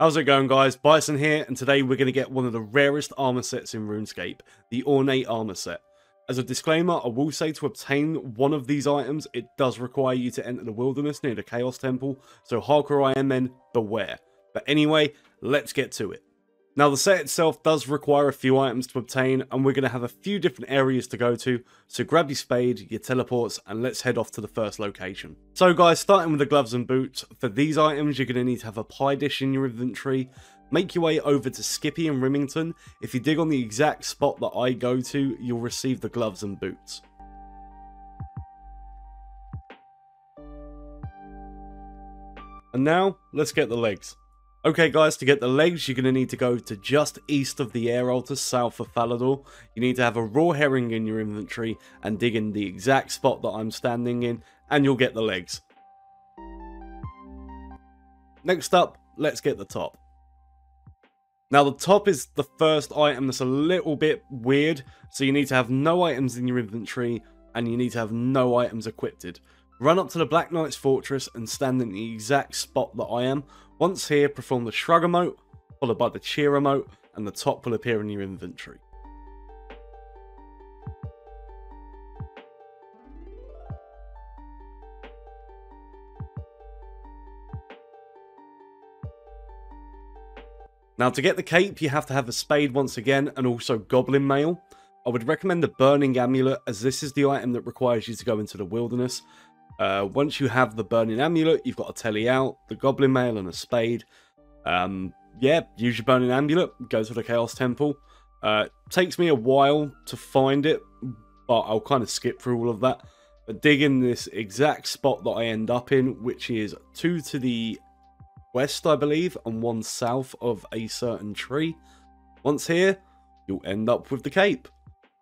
How's it going guys? Bison here, and today we're going to get one of the rarest armor sets in RuneScape, the Ornate Armor Set. As a disclaimer, I will say to obtain one of these items, it does require you to enter the wilderness near the Chaos Temple, so hardcore IM men, beware. But anyway, let's get to it. Now the set itself does require a few items to obtain and we're going to have a few different areas to go to, so grab your spade, your teleports and let's head off to the first location. So guys, starting with the gloves and boots, for these items you're going to need to have a pie dish in your inventory, make your way over to Skippy and Rimmington, if you dig on the exact spot that I go to, you'll receive the gloves and boots. And now, let's get the legs. Okay guys, to get the legs, you're going to need to go to just east of the air altar, south of Falador. You need to have a raw herring in your inventory and dig in the exact spot that I'm standing in, and you'll get the legs. Next up, let's get the top. Now the top is the first item that's a little bit weird, so you need to have no items in your inventory, and you need to have no items equipped. Run up to the Black Knight's Fortress and stand in the exact spot that I am. Once here, perform the Shrug emote, followed by the Cheer emote, and the top will appear in your inventory. Now to get the cape, you have to have a spade once again, and also goblin mail. I would recommend the burning amulet as this is the item that requires you to go into the wilderness uh, once you have the Burning Amulet, you've got a telly out, the Goblin Mail, and a Spade. Um, yeah, use your Burning Amulet, go to the Chaos Temple. Uh, takes me a while to find it, but I'll kind of skip through all of that. But dig in this exact spot that I end up in, which is two to the west, I believe, and one south of a certain tree. Once here, you'll end up with the cape.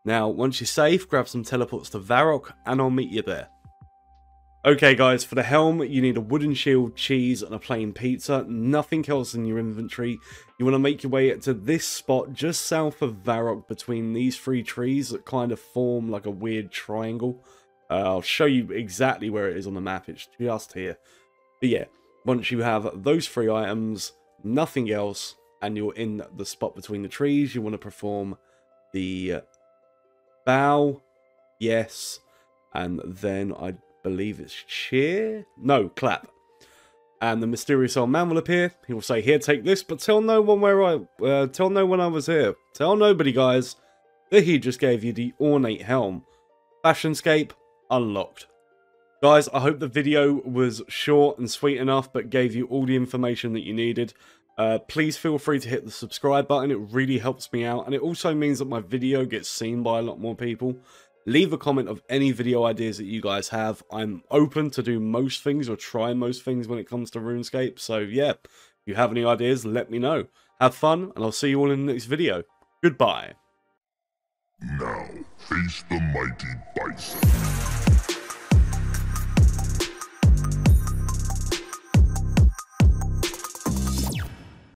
Now, once you're safe, grab some teleports to Varrock, and I'll meet you there. Okay guys, for the helm, you need a wooden shield, cheese, and a plain pizza. Nothing else in your inventory. You want to make your way to this spot just south of Varrock between these three trees that kind of form like a weird triangle. Uh, I'll show you exactly where it is on the map. It's just here. But yeah, once you have those three items, nothing else, and you're in the spot between the trees, you want to perform the bow, yes, and then I believe it's cheer? No, clap. And the mysterious old man will appear. He will say, here, take this, but tell no one where I, uh, tell no one I was here. Tell nobody, guys, that he just gave you the ornate helm. Fashionscape unlocked. Guys, I hope the video was short and sweet enough, but gave you all the information that you needed. Uh, please feel free to hit the subscribe button. It really helps me out. And it also means that my video gets seen by a lot more people leave a comment of any video ideas that you guys have. I'm open to do most things or try most things when it comes to RuneScape. So yeah, if you have any ideas, let me know. Have fun, and I'll see you all in the next video. Goodbye. Now, face the mighty bison.